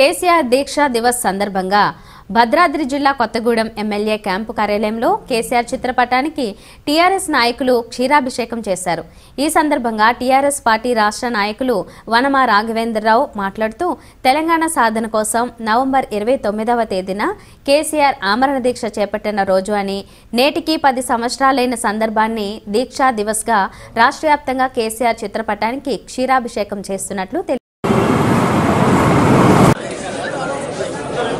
కేసీఆర్ దీక్షా దివస్ సందర్భంగా భద్రాద్రి జిల్లా Kothagudem MLA camp కార్యాలయంలో కేసీఆర్ చిత్రపటానికి టీఆర్ఎస్ నాయకులు క్షీరాభిషేకం చేశారు. ఈ సందర్భంగా టీఆర్ఎస్ పార్టీ రాష్ట్ర నాయకులు వనమా రాఘవేంద్రరావు మాట్లాడుతూ తెలంగాణ సాధన కోసం నవంబర్ ఇరవై తొమ్మిదవ తేదీన కేసీఆర్ ఆమరణ దీక్ష చేపట్టిన రోజు అని నేటికి పది సంవత్సరాలైన సందర్భాన్ని దీక్షా దివస్గా రాష్ట్ర వ్యాప్తంగా కేసీఆర్ చిత్రపటానికి క్షీరాభిషేకం చేస్తున్నట్లు తెలిపారు అంతే ఎటువి జై తెలంగాణ జై తెలంగాణ వర్దిల్లాలి వర్దిల్లాలి వర్మ గారి నాయకత్వం సోదరులారా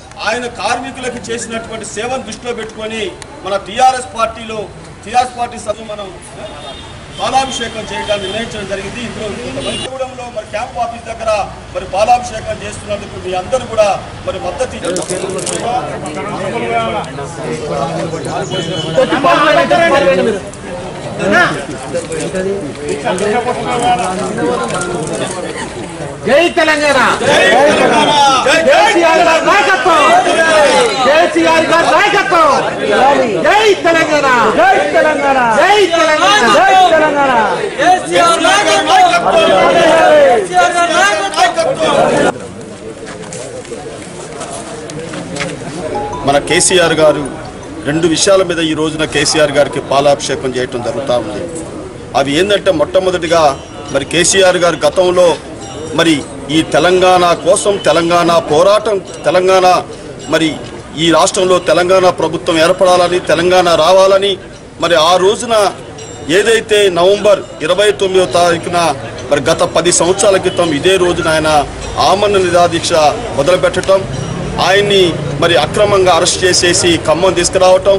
ఆయన కార్మికులకు చేసినటువంటి సేవను దృష్టిలో పెట్టుకొని మన టిఆర్ఎస్ పార్టీలో టిఆర్ఎస్ పార్టీ సభ్యులు మనం పాలాభిషేకం చేయడానికి నిర్ణయించడం జరిగింది. ఇందులో కొంతమంది మరి క్యాంప్ ఆఫీస్ దగ్గర మరి పాలాభిషేకం చేస్తున్నందుకు మీ అందరూ కూడా మరి మద్దతు జై తెలంగాణ. కేసీఆర్ గారి నాయకత్వం. కేసీఆర్ గారి నాయకత్వం. జై తెలంగాణ. జై తెలంగాణ. జై తెలంగాణ. జై తెలంగాణ. మన కేసీఆర్ గారు రెండు విషయాల మీద ఈ రోజున కేసీఆర్ గారికి పాలాభిషేకం చేయటం జరుగుతూ ఉంది. అవి ఏంటంటే మొట్టమొదటిగా మరి కేసీఆర్ గారు గతంలో మరి ఈ తెలంగాణ కోసం తెలంగాణ పోరాటం తెలంగాణ మరి ఈ రాష్ట్రంలో తెలంగాణ ప్రభుత్వం ఏర్పడాలని తెలంగాణ రావాలని మరి ఆ రోజున ఏదైతే నవంబర్ ఇరవై తొమ్మిదో తారీఖున మరి గత పది సంవత్సరాల క్రితం ఇదే రోజున ఆయన ఆమరణ నిరాదీక్ష మొదలుపెట్టడం ఆయన్ని మరి అక్రమంగా అరెస్ట్ చేసేసి ఖమ్మం తీసుకురావటం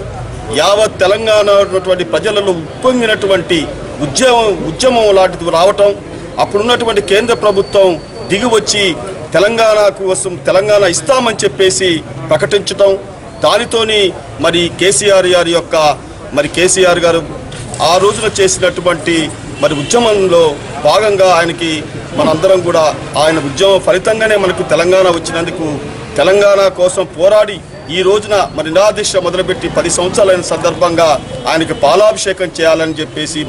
యావత్ తెలంగాణ ఉన్నటువంటి ప్రజలలో ఉప్పొంగినటువంటి ఉద్యమం ఉద్యమం లాంటిది రావటం అప్పుడున్నటువంటి కేంద్ర ప్రభుత్వం దిగివచ్చి తెలంగాణకు తెలంగాణ కోసం తెలంగాణ ఇస్తామని చెప్పేసి ప్రకటించటం దానితోని మరి కేసీఆర్ గారి యొక్క మరి కేసీఆర్ గారు ఆ రోజున చేసినటువంటి మరి ఉద్యమంలో భాగంగా ఆయనకి మనందరం కూడా ఆయన ఉద్యమం ఫలితంగానే మనకు తెలంగాణ వచ్చినందుకు తెలంగాణ కోసం పోరాడి ఈ రోజున మరి నిరాదీక్ష మొదలుపెట్టి పది సంవత్సరాలైన సందర్భంగా ఆయనకి పాలాభిషేకం చేయాలని చెప్పేసి